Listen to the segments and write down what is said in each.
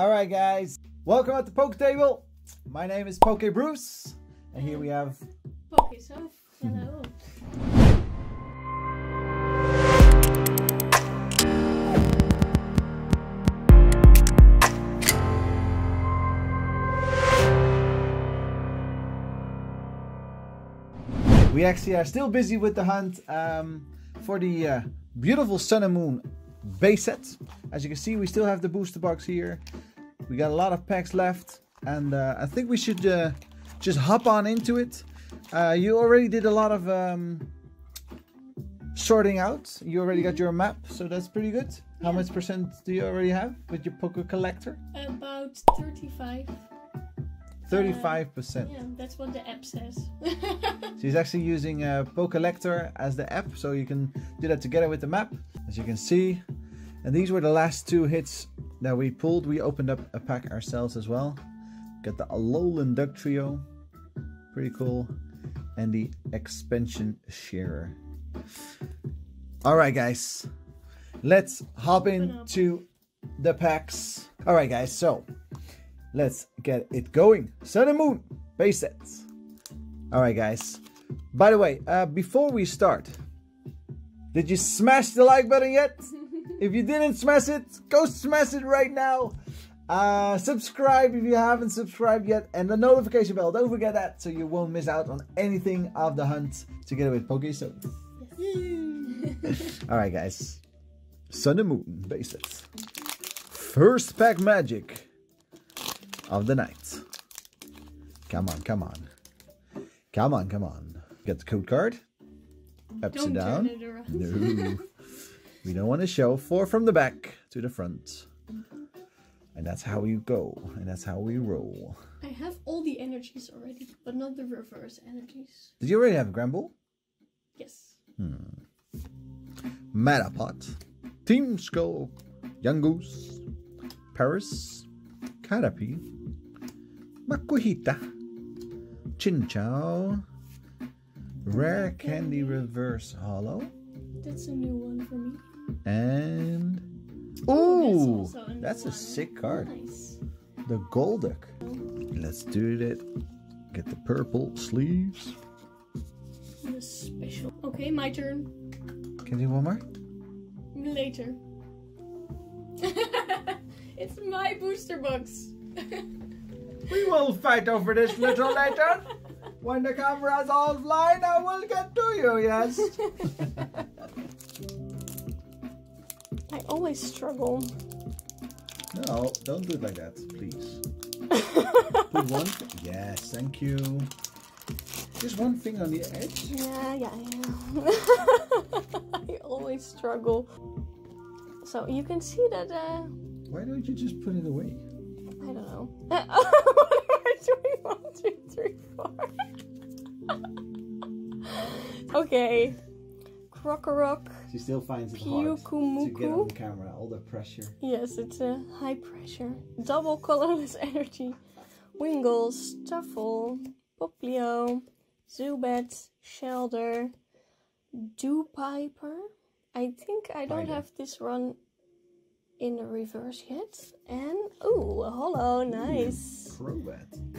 All right, guys. Welcome at the Poke Table. My name is Poke Bruce, and here we have. Poke. Hello. We actually are still busy with the hunt um, for the uh, beautiful Sun and Moon base set. As you can see, we still have the booster box here. We got a lot of packs left, and uh, I think we should uh, just hop on into it. Uh, you already did a lot of um, sorting out. You already got your map, so that's pretty good. How Yeah. much percent do you already have with your Pokellector? About 35. 35%. Yeah, that's what the app says. So he's actually using uh, Pokellector as the app, so you can do that together with the map, as you can see. And these were the last two hits that we pulled. We opened up a pack ourselves as well. Got the Alolan Dugtrio, pretty cool, and the Expansion Sharer. All right, guys, let's hop into the packs. All right, guys, so let's get it going. Sun and Moon base sets. All right, guys. By the way, uh, before we start, did you smash the like button yet? if you didn't smash it, go smash it right now. Uh, subscribe if you haven't subscribed yet, and the notification bell. Don't forget that, so you won't miss out on anything of the hunt together with Poke So. All right, guys. Sun and Moon base sets. First pack magic of the night. Come on, come on. Come on, come on. Get the code card. Upside down. turn it around. No. we don't want to show four from the back to the front. And that's how we go. And that's how we roll. I have all the energies already, but not the reverse energies. Did you already have a Gramble? Yes. Hmm. Metapod. Team Skull. Young Goose. Paras. Caterpie. Makuhita. Chinchou. Rare Candy Reverse Hollow. That's a new one for me. And. Oh, Ooh! that's a sick card. Nice. The Golduck. Let's do it. Get the purple sleeves. The special. Okay, my turn. Can you do one more? Later. it's my booster box. We will fight over this little later. When the camera's all offline, I will get to you, yes. I always struggle. no, don't do it like that, please. Put one. Yes, thank you. Just one thing on the edge. Yeah, yeah, yeah. I always struggle. So you can see that, uh, Why don't you just put it away? I don't know. what am I doing? One, two, three, four. okay. She still finds it hard to get on the camera. All the pressure. Yes, it's a high pressure. Double colorless energy. Wingull, Stufful, Poplio, Zubat, Shelder, Dewpider. I think I don't have this run in the reverse yet. And ooh, a hollow, nice. Crobat.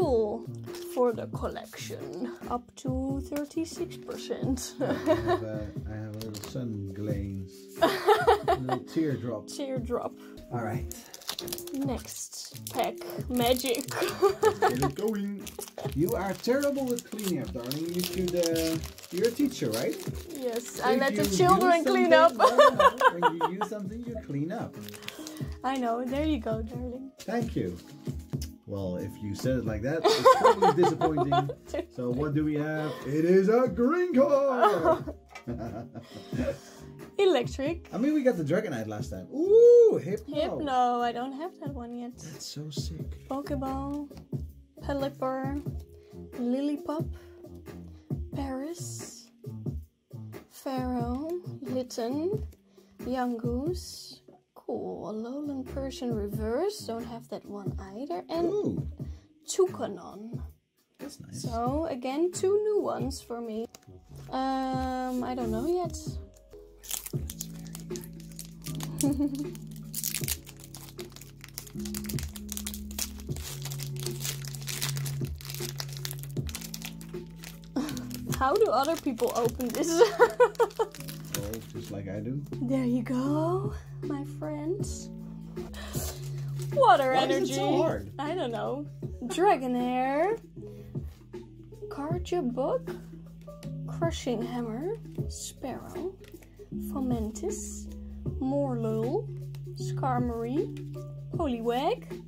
Cool. For the collection. Up to 36%. I have a, I have a little sun glaze. a little teardrop. Teardrop. All right. Next pack. Magic. Get it going. You are terrible with cleaning up, darling. You should. Uh, you're a teacher, right? yes, I let the children clean up. when you use something, you clean up. I know. There you go, darling. Thank you. Well, if you said it like that, it's probably disappointing. So what do we have? It is a green card. Electric. I mean, we got the Dragonite last time. Ooh, Hypno. Hypno. I don't have that one yet. That's so sick. Pokeball. Pelipper. Lillipup. Paras. Fearow. Litten. Yungoos. Cool. Alolan Persian Reverse. Don't have that one either. And Ooh, Toucannon. that's nice. So again, two new ones for me. Um, I don't know yet. How do other people open this? Oh, just like I do. there you go, my friends. Water Why energy. so? I don't know. Dragonair. Carja book. Crushing hammer. Spearow. Fomantis. Morelull. Skarmory. Poliwag.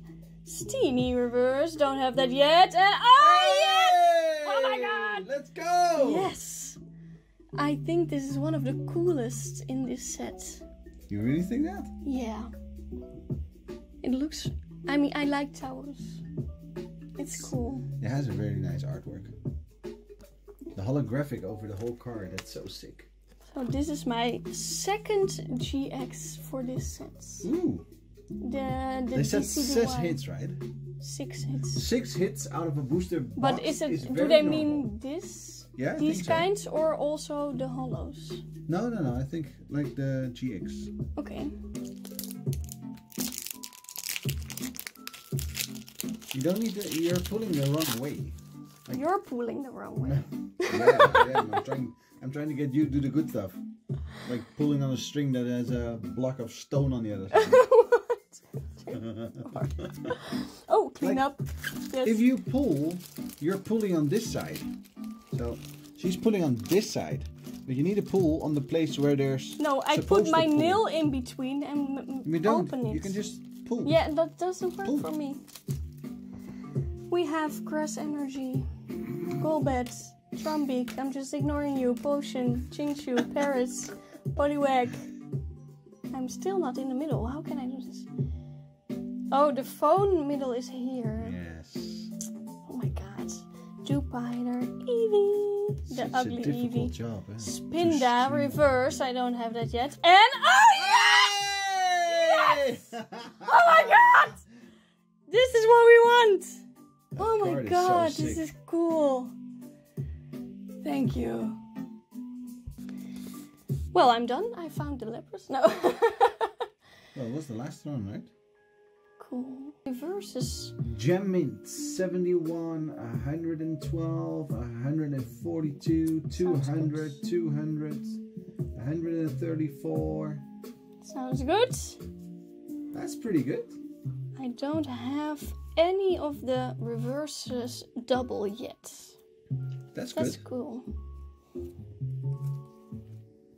Steenee reverse. Don't have that yet. And oh yes! Oh my god! Let's go! Yes! I think this is one of the coolest in this set. You really think that? Yeah. It looks. I mean, I like towers. It's cool. It has a very nice artwork. The holographic over the whole card, that's so sick. So, this is my second GX for this set. Ooh, The, the they said six hits, right? Six hits. Six hits out of a booster box But is it. do they normal. mean this? Yeah, I These so. kinds or also the hollows? No, no, no. I think like the GX. Okay. You don't need to. You're pulling the wrong way. You're pulling the wrong way. yeah, yeah. I'm trying. I'm trying to get you to do the good stuff, like pulling on a string that has a block of stone on the other side. Oh, clean Like, up. Yes. if you pull, you're pulling on this side. So she's pulling on this side, but you need to pull on the place where there's. no, I put my nail in between and You don't. open it. You can just pull. Yeah, that doesn't work Pull. for me. We have Grass Energy, gold Golbat, Trumbeak, I'm just ignoring you, Potion, Chinchou, Paras, Bodywag. I'm still not in the middle. How can I do this? Oh, the phone middle is here. Jupiter, Eevee, the Such ugly Eevee. job. Eh? Spinda, reverse, I don't have that yet. And oh Yes! Oh my god! This is what we want! Oh my card is so god, this is cool. Thank you. Well, I'm done. I found the Lapras. No. Well, it was the last one, right? Cool. Reverses. Gem Mint 71, 112, 142, 200, 200, 134. Sounds good. That's pretty good. I don't have any of the reverses double yet. That's, That's good. cool.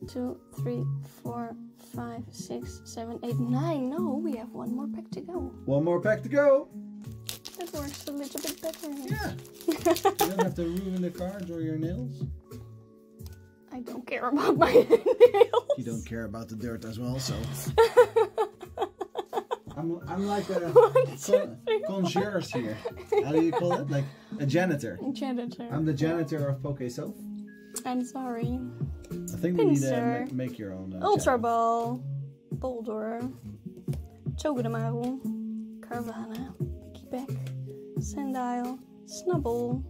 Two, three, four, five, six, seven, eight, nine. No, we have one more pack to go. One more pack to go. That works a little bit better. Yeah. you don't have to ruin the cards or your nails. I don't care about my nails. You don't care about the dirt as well, so. I'm, I'm like a con- concierge here. How do you call it? Like a janitor. Janitor. I'm the janitor of Poke Self. I'm sorry. I think we need to Pinsir. ma- make your own. Uh, Ultra. Ball. Boldore. Togedemaru. Carvanha. Quebec. Sandile. Snubbull.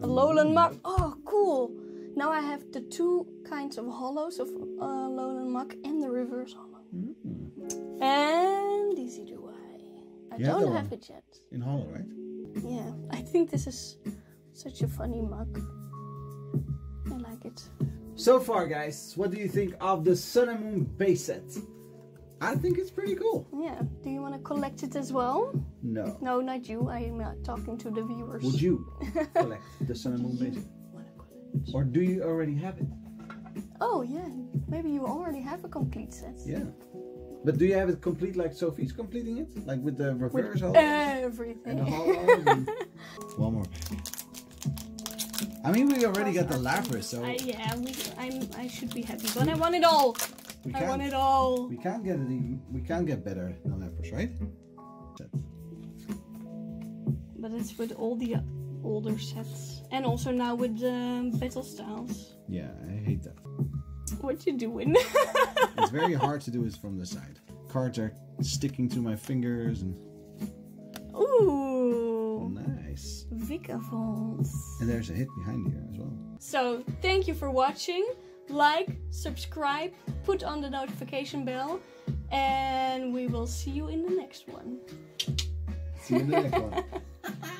Alolan Muck. Oh, cool. Now I have the two kinds of hollows of uh, Alolan Muck and the reverse hollow. Mm. And Easy do I. I You don't that have it yet. In Hollow, right? Yeah, I think this is such a funny mug. I like it. So far, guys, what do you think of the Sun and Moon base set? I think it's pretty cool. Yeah. Do you want to collect it as well? No. No, not you. I am uh, talking to the viewers. Would you collect the Sun and Moon base set? Or do you already have it? Oh yeah, maybe you already have a complete set. Yeah. But do you have it complete like Sophie's completing it? Like with the reverse hollows Everything. and the hollows? and- One more. I mean, we already got the Lapras, so I, yeah, we, I'm. I should be happy, but I want it all. we I want it all. we can't get it. Even, we can't get better than Lapras, right? But it's with all the older sets, and also now with the battle styles. Yeah, I hate that. What you doing? It's very hard to do it from the side. Cards are sticking to my fingers and And there's a hit behind here as well. So, thank you for watching. Like, subscribe, put on the notification bell. And we will see you in the next one. See you in the next one.